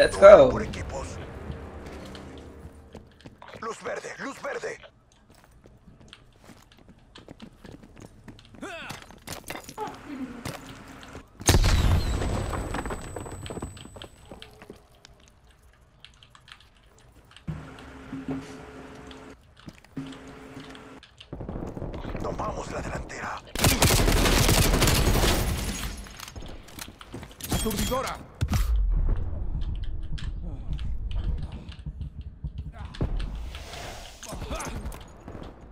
Let's go. Por equipos. Luz verde, luz verde. Tomamos la delantera. ¡Aturdidora!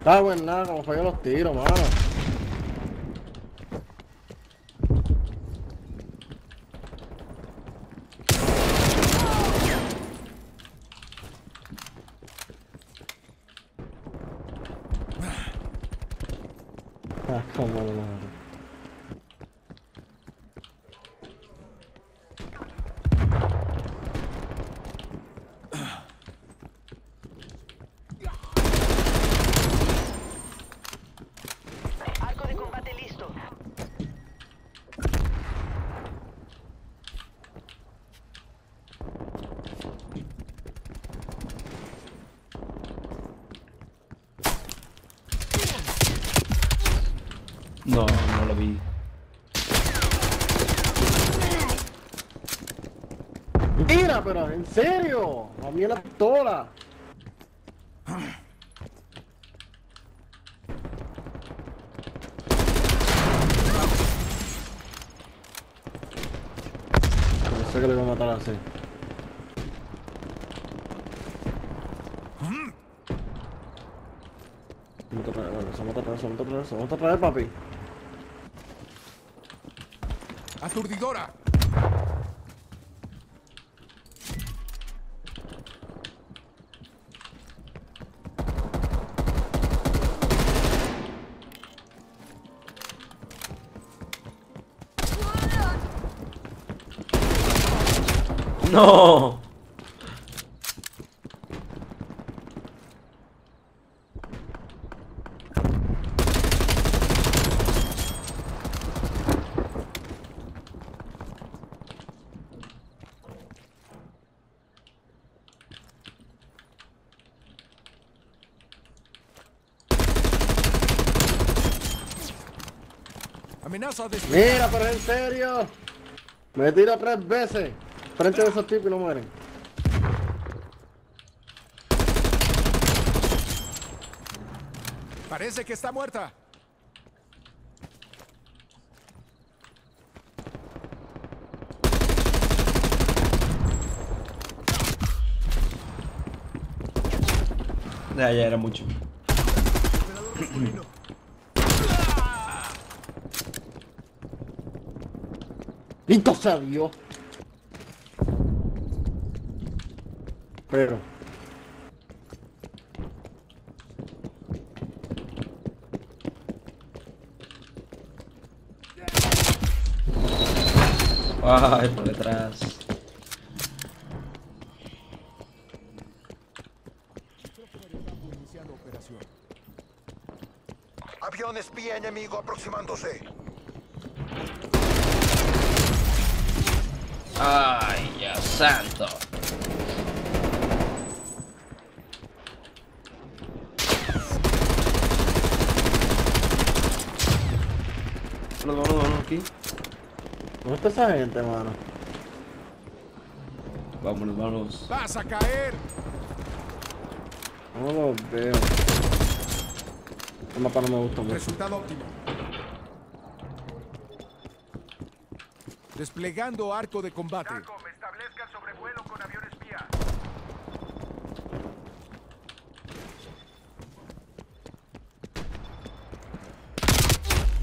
Cago en nada, como falló los tiros, mano. Ah, cómo no, mano. Arco de combate listo. No, no lo vi. Mira, pero en serio, a mí la pistola. No sé que le voy a matar así. Vamos a traer, vamos a traer, vamos a traer, papi. ¡Aturdidora! No. ¡Amenaza de... Mira, pero en serio. Me tira tres veces. Frente de esos tipos y no mueren. Parece que está muerta. Ya, ya era mucho. ¡Listo sea Dios! Pero. Ay, por detrás. Avión espía enemigo aproximándose. Ay, Dios santo. Vámonos, vámonos, vámonos aquí. ¿Dónde está esa gente, mano? Vámonos, vámonos. ¡Vas a caer! No los veo. El mapa no me gusta mucho. Resultado óptimo. Desplegando arco de combate. establezca sobrevuelo con avión espía.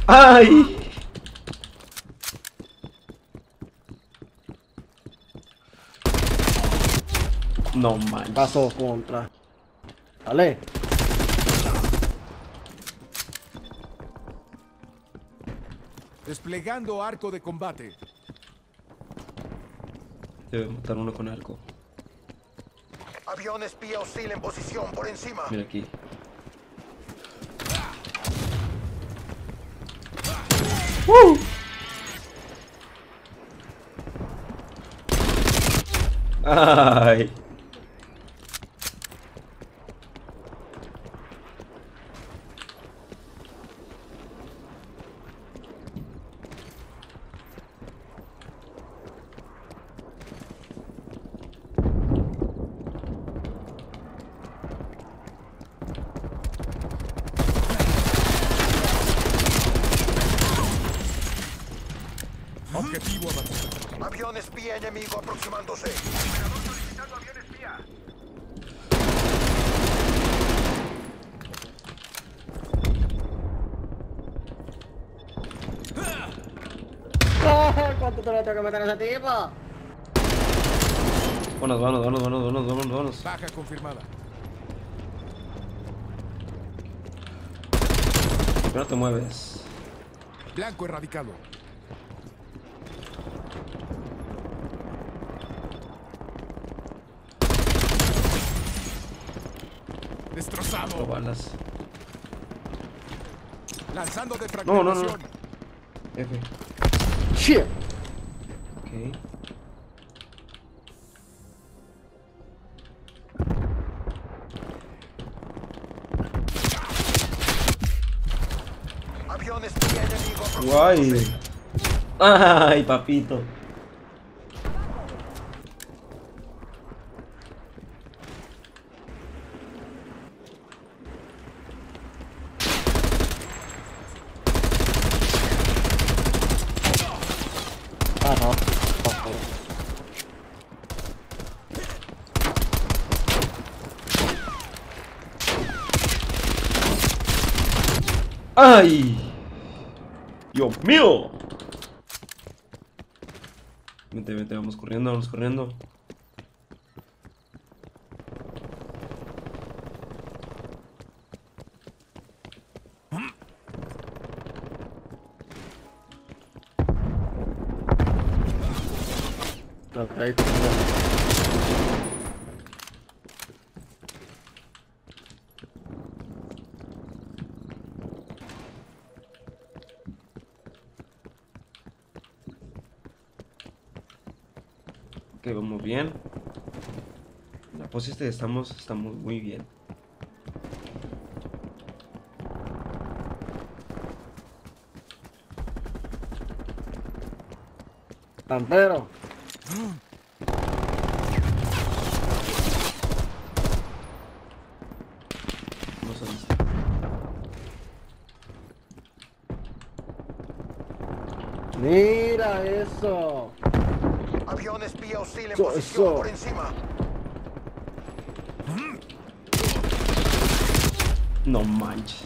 ¡Ay! No manches. Paso contra. Dale. Desplegando arco de combate. Debe matar uno con arco. Avión espía hostil en posición por encima. Mira aquí. Ay. Objetivo abatido. Avión espía enemigo aproximándose. solicitando avión espía. ¿Cuánto te lo tengo que meter a ese tipo? Vámonos, vámonos, vámonos, vámonos, vámonos, vámonos, vámonos. Baja confirmada. ¿Por qué no te mueves? Blanco erradicado. Destrozado. balas. Lanzando de No, no, no. F. Shit. Ok. Avión espía enemigo Guay. Ay, papito. ¡Ay! ¡Dios mío! Vente, vente, vamos corriendo, vamos corriendo. Ok, ahí está. Ok, vamos bien. La pose este estamos, estamos muy bien. Tampero. Mira eso. Avión espía hostil en Eso, posición eso. por encima. No manches.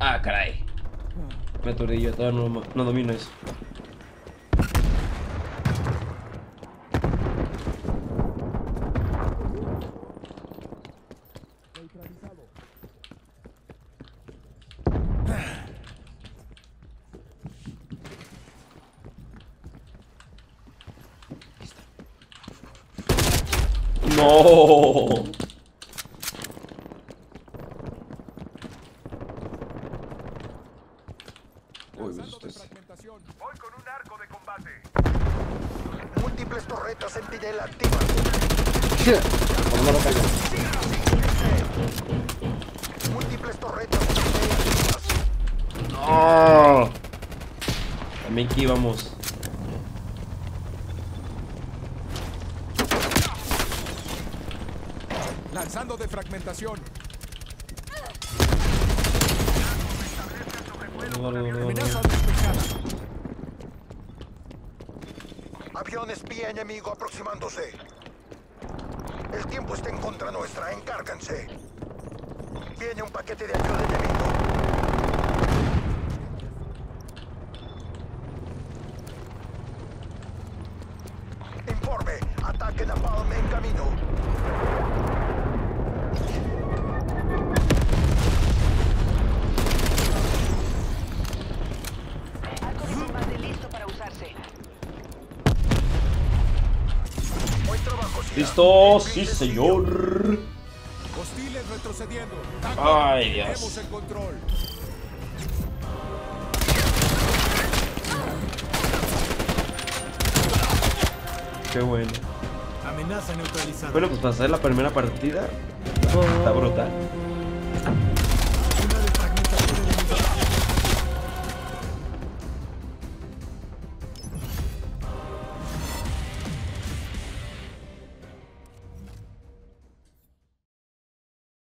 Ah, caray. Me aturdí yo, todavía no, no domino eso. No. Uy, me Lanzando de asusté. fragmentación. Voy con un arco de combate. Múltiples torretas sentinela activas. Shit. ¿Cómo me lo cayó? Múltiples torretas sentinela activas. No. También que íbamos. Lanzando de fragmentación. Avión espía enemigo aproximándose. El tiempo está en contra nuestra, encárganse. Viene un paquete de ayuda enemigo. ¿Listo? Sí, señor. Hostiles retrocediendo. Ay, Dios. Tenemos el control. Qué bueno. Amenaza neutralizada. Bueno, pues pasar la primera partida. Está brutal.